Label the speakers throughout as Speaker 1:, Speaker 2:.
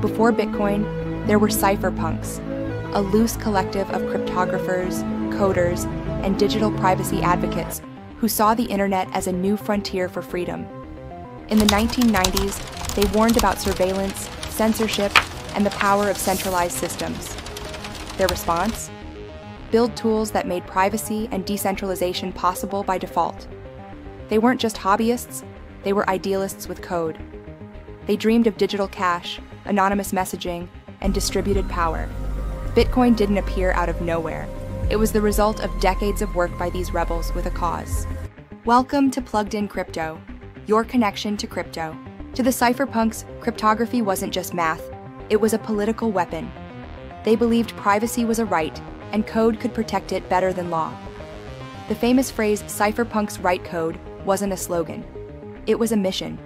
Speaker 1: Before Bitcoin, there were cypherpunks, a loose collective of cryptographers, coders, and digital privacy advocates who saw the internet as a new frontier for freedom. In the 1990s, they warned about surveillance, censorship, and the power of centralized systems. Their response? Build tools that made privacy and decentralization possible by default. They weren't just hobbyists, they were idealists with code. They dreamed of digital cash, anonymous messaging, and distributed power. Bitcoin didn't appear out of nowhere. It was the result of decades of work by these rebels with a cause. Welcome to Plugged In Crypto, your connection to crypto. To the cypherpunks, cryptography wasn't just math, it was a political weapon. They believed privacy was a right, and code could protect it better than law. The famous phrase, cypherpunks write code, wasn't a slogan. It was a mission.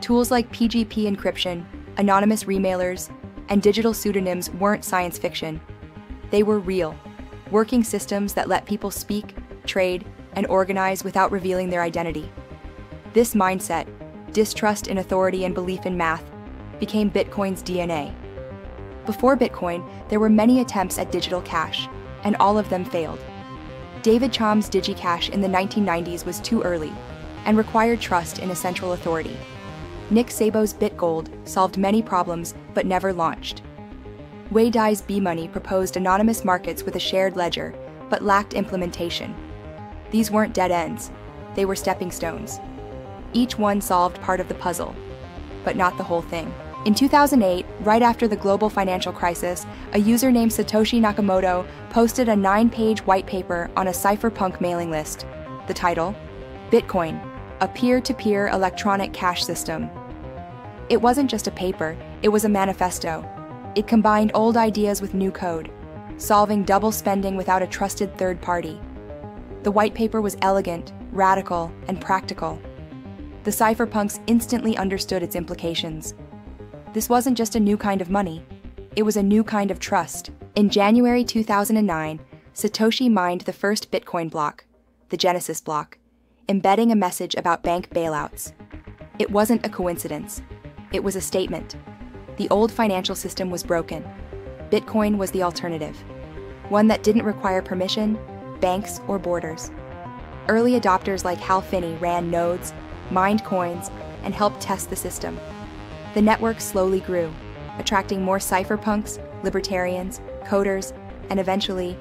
Speaker 1: Tools like PGP encryption, anonymous remailers, and digital pseudonyms weren't science fiction. They were real, working systems that let people speak, trade, and organize without revealing their identity. This mindset, distrust in authority and belief in math, became Bitcoin's DNA. Before Bitcoin, there were many attempts at digital cash, and all of them failed. David Chaum's DigiCash in the 1990s was too early and required trust in a central authority. Nick Szabo's BitGold solved many problems but never launched. Wei Dai's B-Money proposed anonymous markets with a shared ledger but lacked implementation. These weren't dead ends, they were stepping stones. Each one solved part of the puzzle, but not the whole thing. In 2008, right after the global financial crisis, a user named Satoshi Nakamoto posted a nine page white paper on a cypherpunk mailing list. The title Bitcoin, a peer to peer electronic cash system. It wasn't just a paper, it was a manifesto. It combined old ideas with new code, solving double spending without a trusted third party. The white paper was elegant, radical, and practical. The cypherpunks instantly understood its implications. This wasn't just a new kind of money, it was a new kind of trust. In January 2009, Satoshi mined the first Bitcoin block, the Genesis block, embedding a message about bank bailouts. It wasn't a coincidence. It was a statement. The old financial system was broken. Bitcoin was the alternative, one that didn't require permission, banks, or borders. Early adopters like Hal Finney ran nodes, mined coins, and helped test the system. The network slowly grew, attracting more cypherpunks, libertarians, coders, and eventually,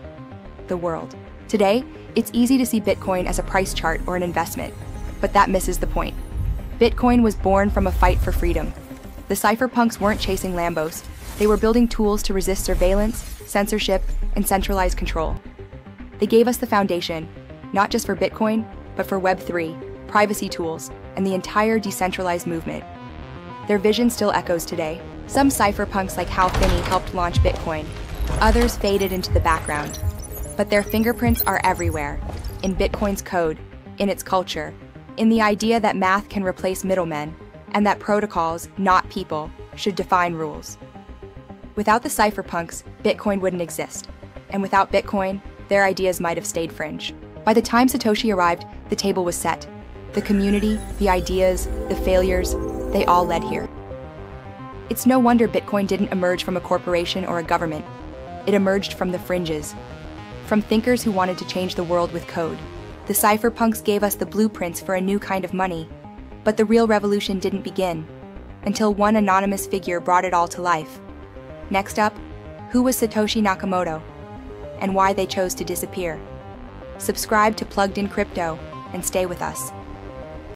Speaker 1: the world. Today, it's easy to see Bitcoin as a price chart or an investment, but that misses the point. Bitcoin was born from a fight for freedom. The cypherpunks weren't chasing Lambos, they were building tools to resist surveillance, censorship, and centralized control. They gave us the foundation, not just for Bitcoin, but for Web3, privacy tools, and the entire decentralized movement. Their vision still echoes today. Some cypherpunks like Hal Finney helped launch Bitcoin. Others faded into the background. But their fingerprints are everywhere in Bitcoin's code, in its culture, in the idea that math can replace middlemen, and that protocols, not people, should define rules. Without the cypherpunks, Bitcoin wouldn't exist, and without Bitcoin, their ideas might have stayed fringe. By the time Satoshi arrived, the table was set. The community, the ideas, the failures, they all led here. It's no wonder Bitcoin didn't emerge from a corporation or a government. It emerged from the fringes, from thinkers who wanted to change the world with code. The cypherpunks gave us the blueprints for a new kind of money, but the real revolution didn't begin until one anonymous figure brought it all to life. Next up, who was Satoshi Nakamoto and why they chose to disappear? Subscribe to Plugged in Crypto and stay with us.